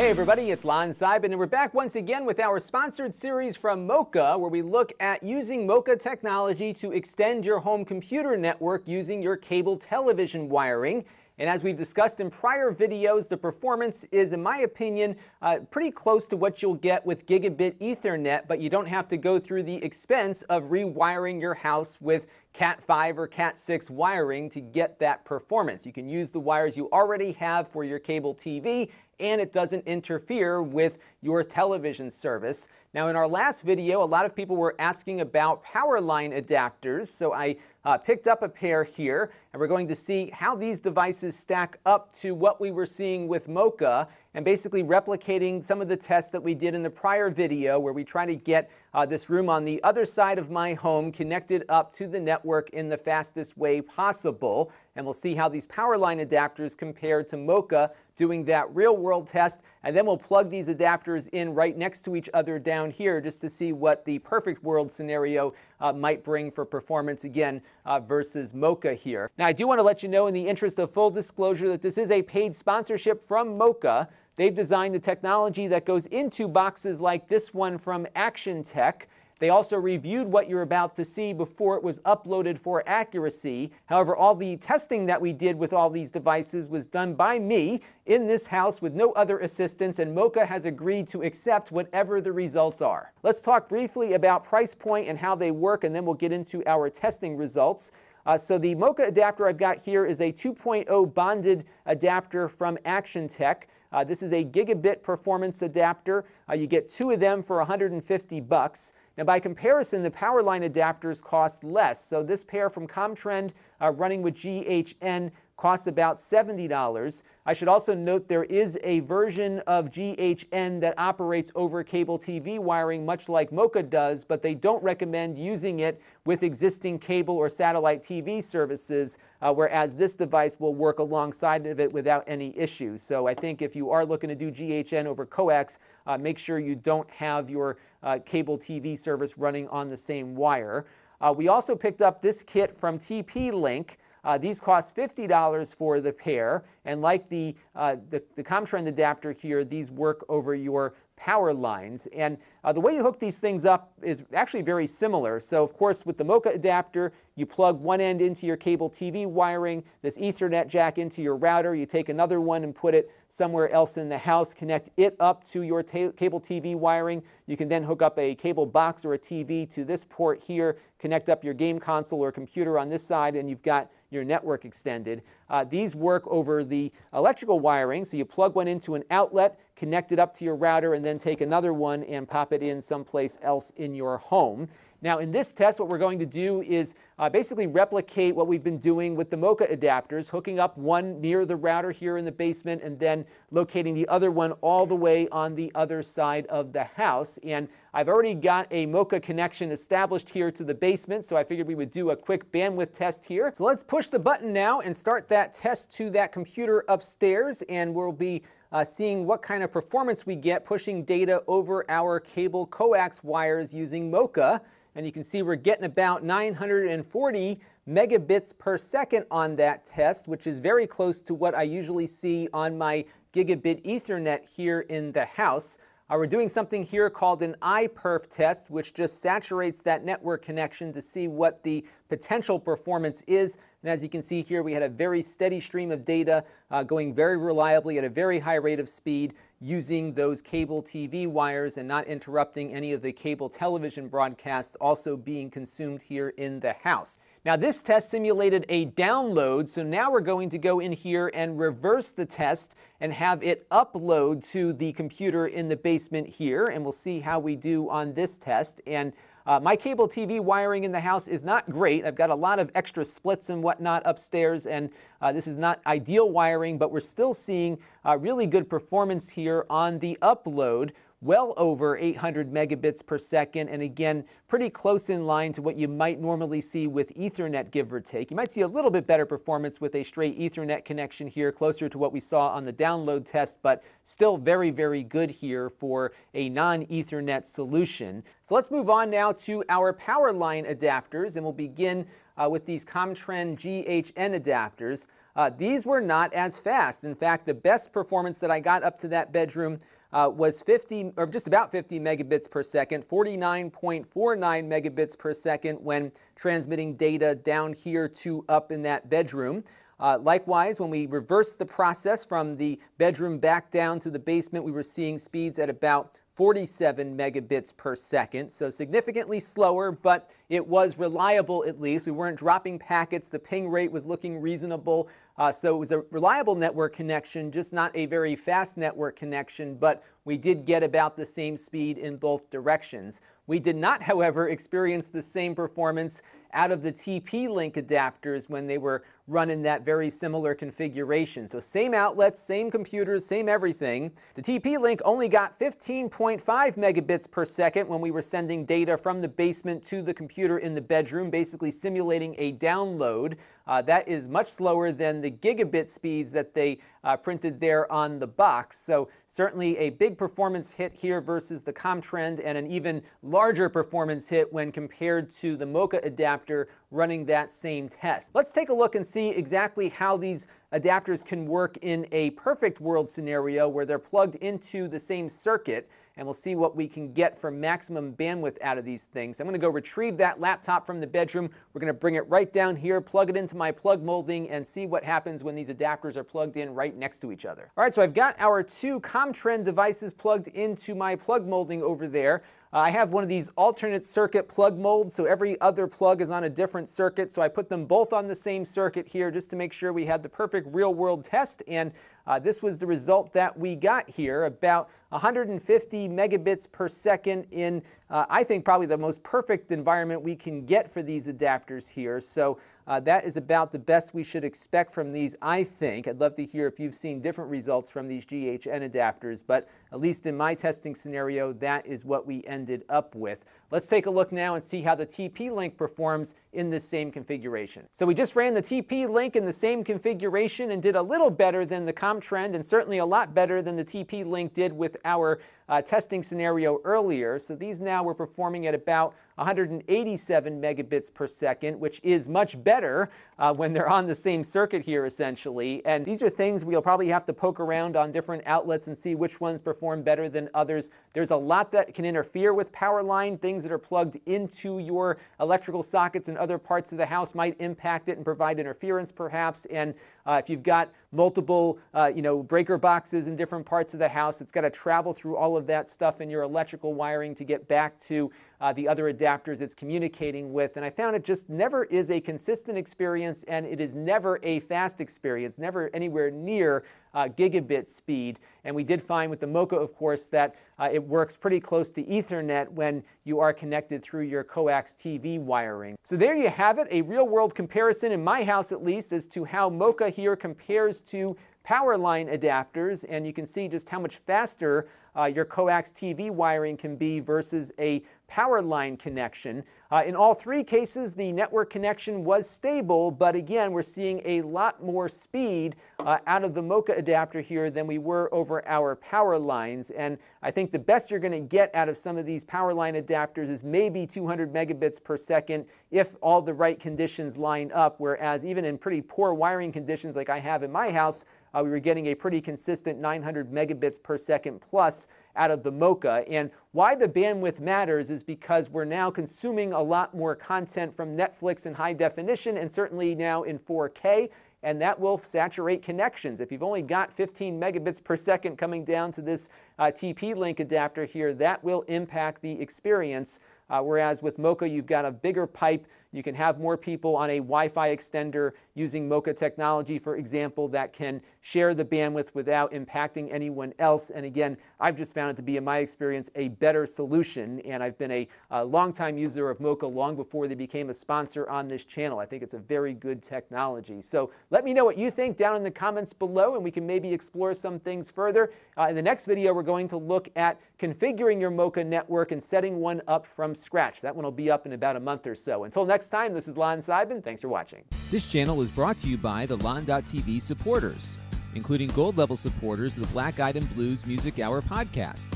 Hey everybody, it's Lon Seidman, and we're back once again with our sponsored series from MoCA, where we look at using MoCA technology to extend your home computer network using your cable television wiring. And as we've discussed in prior videos, the performance is, in my opinion, uh, pretty close to what you'll get with gigabit Ethernet, but you don't have to go through the expense of rewiring your house with Cat5 or Cat6 wiring to get that performance. You can use the wires you already have for your cable TV and it doesn't interfere with your television service. Now in our last video, a lot of people were asking about power line adapters, so I uh, picked up a pair here, and we're going to see how these devices stack up to what we were seeing with MoCA, and basically replicating some of the tests that we did in the prior video where we try to get uh, this room on the other side of my home connected up to the network in the fastest way possible. And we'll see how these power line adapters compare to MoCA doing that real world test. And then we'll plug these adapters in right next to each other down here just to see what the perfect world scenario uh, might bring for performance again uh, versus MoCA here. Now, I do want to let you know in the interest of full disclosure that this is a paid sponsorship from MoCA. They've designed the technology that goes into boxes like this one from Actiontec. They also reviewed what you're about to see before it was uploaded for accuracy. However, all the testing that we did with all these devices was done by me in this house with no other assistance, and MoCA has agreed to accept whatever the results are. Let's talk briefly about price point and how they work, and then we'll get into our testing results. Uh, so the MoCA adapter I've got here is a 2.0 bonded adapter from Actiontec. Uh, this is a gigabit performance adapter. Uh, you get two of them for 150 bucks. Now, by comparison, the power line adapters cost less. So this pair from Comtrend uh, running with G.hn costs about $70. I should also note there is a version of G.hn that operates over cable TV wiring, much like MoCA does, but they don't recommend using it with existing cable or satellite TV services, uh, whereas this device will work alongside of it without any issues. So I think if you are looking to do G.hn over coax, uh, make sure you don't have your uh, cable TV service running on the same wire. Uh, we also picked up this kit from TP-Link. Uh, these cost $50 for the pair, and like the, uh, the, the Comtrend adapter here, these work over your power lines. And uh, the way you hook these things up is actually very similar. So of course with the MoCA adapter, you plug one end into your cable TV wiring, this Ethernet jack into your router, you take another one and put it somewhere else in the house, connect it up to your cable TV wiring. You can then hook up a cable box or a TV to this port here, connect up your game console or computer on this side, and you've got your network extended. Uh, these work over the electrical wiring, so you plug one into an outlet, connect it up to your router, and then take another one and pop it in someplace else in your home. Now in this test, what we're going to do is uh, basically replicate what we've been doing with the MoCA adapters, hooking up one near the router here in the basement and then locating the other one all the way on the other side of the house. And I've already got a MoCA connection established here to the basement, so I figured we would do a quick bandwidth test here. So let's push the button now and start that test to that computer upstairs, and we'll be uh, seeing what kind of performance we get pushing data over our cable coax wires using MoCA and you can see we're getting about 940 megabits per second on that test, which is very close to what I usually see on my gigabit Ethernet here in the house. Uh, we're doing something here called an iPerf test, which just saturates that network connection to see what the potential performance is. And as you can see here, we had a very steady stream of data uh, going very reliably at a very high rate of speed using those cable TV wires and not interrupting any of the cable television broadcasts also being consumed here in the house. Now this test simulated a download, so now we're going to go in here and reverse the test and have it upload to the computer in the basement here, and we'll see how we do on this test. And uh, my cable TV wiring in the house is not great. I've got a lot of extra splits and whatnot upstairs, and uh, this is not ideal wiring, but we're still seeing uh, really good performance here on the upload well over 800 megabits per second, and again, pretty close in line to what you might normally see with Ethernet, give or take. You might see a little bit better performance with a straight Ethernet connection here, closer to what we saw on the download test, but still very, very good here for a non-Ethernet solution. So let's move on now to our power line adapters, and we'll begin uh, with these Comtrend G.hn adapters. uh, these were not as fast. In fact, the best performance that I got up to that bedroom uh, was 50 or just about 50 megabits per second, 49.49 megabits per second when transmitting data down here to up in that bedroom. Uh, likewise, when we reversed the process from the bedroom back down to the basement, we were seeing speeds at about 47 megabits per second, so significantly slower, but it was reliable at least. We weren't dropping packets, the ping rate was looking reasonable, uh, so it was a reliable network connection, just not a very fast network connection, but we did get about the same speed in both directions. We did not, however, experience the same performance out of the TP-Link adapters when they were running that very similar configuration. So same outlets, same computers, same everything. The TP-Link only got 15.5 megabits per second when we were sending data from the basement to the computer in the bedroom, basically simulating a download. Uh, that is much slower than the gigabit speeds that they uh, printed there on the box. So certainly a big performance hit here versus the Comtrend and an even larger performance hit when compared to the MoCA adapter running that same test. Let's take a look and see exactly how these adapters can work in a perfect world scenario where they're plugged into the same circuit and we'll see what we can get for maximum bandwidth out of these things. I'm going to go retrieve that laptop from the bedroom. We're going to bring it right down here, plug it into my plug molding, and see what happens when these adapters are plugged in right next to each other. All right, so I've got our two Comtrend devices plugged into my plug molding over there. Uh, I have one of these alternate circuit plug molds, so every other plug is on a different circuit. So I put them both on the same circuit here just to make sure we had the perfect real world test. And uh, this was the result that we got here, about 150 megabits per second in, uh, I think, probably the most perfect environment we can get for these adapters here. So uh, that is about the best we should expect from these, I think. I'd love to hear if you've seen different results from these G.hn adapters, but at least in my testing scenario, that is what we ended up with. Let's take a look now and see how the TP-Link performs in this same configuration. So we just ran the TP-Link in the same configuration and did a little better than the Comtrend and certainly a lot better than the TP-Link did with our uh, testing scenario earlier. So these now were performing at about 187 megabits per second, which is much better uh, when they're on the same circuit here, essentially. And these are things we'll probably have to poke around on different outlets and see which ones perform better than others. There's a lot that can interfere with power line. Things that are plugged into your electrical sockets and other parts of the house might impact it and provide interference, perhaps. And uh, if you've got multiple, uh, you know, breaker boxes in different parts of the house, it's got to travel through all of that stuff in your electrical wiring to get back to uh, the other adapters it's communicating with. And I found it just never is a consistent experience and it is never a fast experience, never anywhere near uh, gigabit speed. And we did find with the MoCA, of course, that uh, it works pretty close to Ethernet when you are connected through your coax TV wiring. So there you have it, a real world comparison in my house at least as to how MoCA here compares to power line adapters. And you can see just how much faster uh, your coax TV wiring can be versus a power line connection. Uh, in all three cases, the network connection was stable, but again, we're seeing a lot more speed uh, out of the MoCA adapter here than we were over our power lines. And I think the best you're going to get out of some of these power line adapters is maybe 200 megabits per second if all the right conditions line up, whereas even in pretty poor wiring conditions like I have in my house, uh, we were getting a pretty consistent 900 megabits per second plus out of the MoCA. And why the bandwidth matters is because we're now consuming a lot more content from Netflix in high definition and certainly now in 4K and that will saturate connections. If you've only got 15 megabits per second coming down to this uh, TP-Link adapter here, that will impact the experience. Uh, whereas with MoCA, you've got a bigger pipe you can have more people on a Wi-Fi extender using MoCA technology, for example, that can share the bandwidth without impacting anyone else. And again, I've just found it to be, in my experience, a better solution. And I've been a, a longtime user of MoCA long before they became a sponsor on this channel. I think it's a very good technology. So let me know what you think down in the comments below, and we can maybe explore some things further. Uh, in the next video, we're going to look at configuring your MoCA network and setting one up from scratch. That one will be up in about a month or so. Until next next time, this is Lon Seidman. Thanks for watching. This channel is brought to you by the Lon.TV supporters, including gold level supporters of the Black Eyed and Blues Music Hour podcast,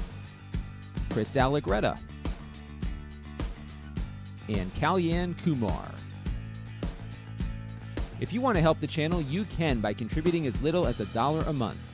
Chris Allegretta, and Kalyan Kumar. If you want to help the channel, you can by contributing as little as a dollar a month.